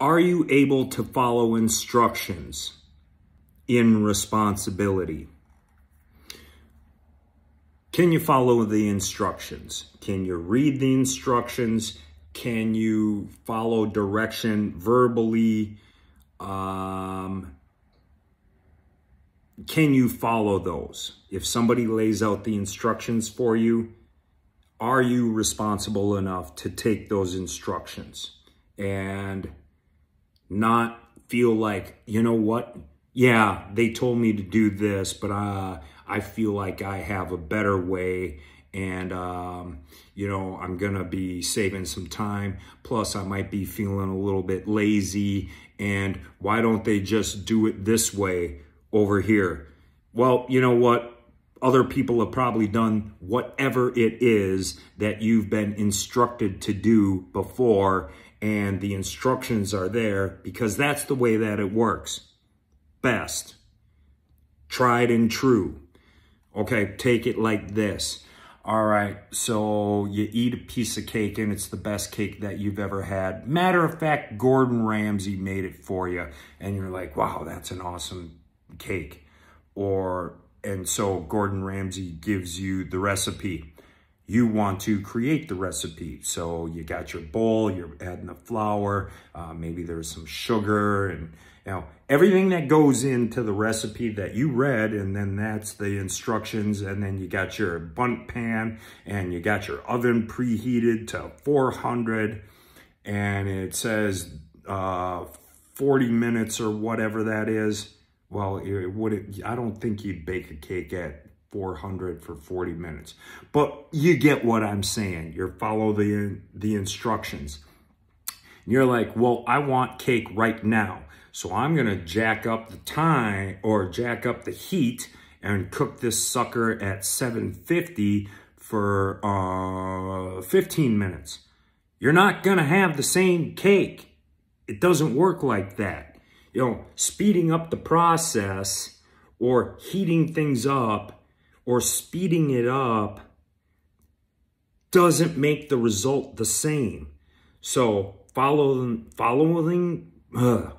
Are you able to follow instructions in responsibility? Can you follow the instructions? Can you read the instructions? Can you follow direction verbally? Um, can you follow those? If somebody lays out the instructions for you, are you responsible enough to take those instructions and not feel like, you know what? Yeah, they told me to do this, but uh, I feel like I have a better way and um, you know i'm gonna be saving some time. Plus i might be feeling a little bit lazy and why don't they just do it this way over here? Well you know what? Other people have probably done whatever it is that you've been instructed to do before and the instructions are there because that's the way that it works best tried and true okay take it like this all right, so you eat a piece of cake and it's the best cake that you've ever had. Matter of fact, Gordon Ramsay made it for you and you're like, wow, that's an awesome cake. Or, and so Gordon Ramsay gives you the recipe. You want to create the recipe. So you got your bowl, you're adding the flour, uh, maybe there's some sugar and you know, everything that goes into the recipe that you read, and then that's the instructions, and then you got your Bundt pan, and you got your oven preheated to 400, and it says uh, 40 minutes or whatever that is. Well, it would I don't think you'd bake a cake at 400 for 40 minutes. But you get what I'm saying. You follow the, the instructions. And You're like, well, I want cake right now. So I'm gonna jack up the time or jack up the heat and cook this sucker at 750 for uh, 15 minutes. You're not gonna have the same cake. It doesn't work like that. You know, speeding up the process or heating things up or speeding it up doesn't make the result the same. So following, following, uh,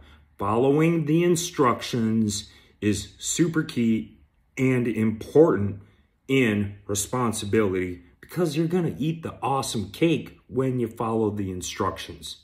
Following the instructions is super key and important in responsibility because you're going to eat the awesome cake when you follow the instructions.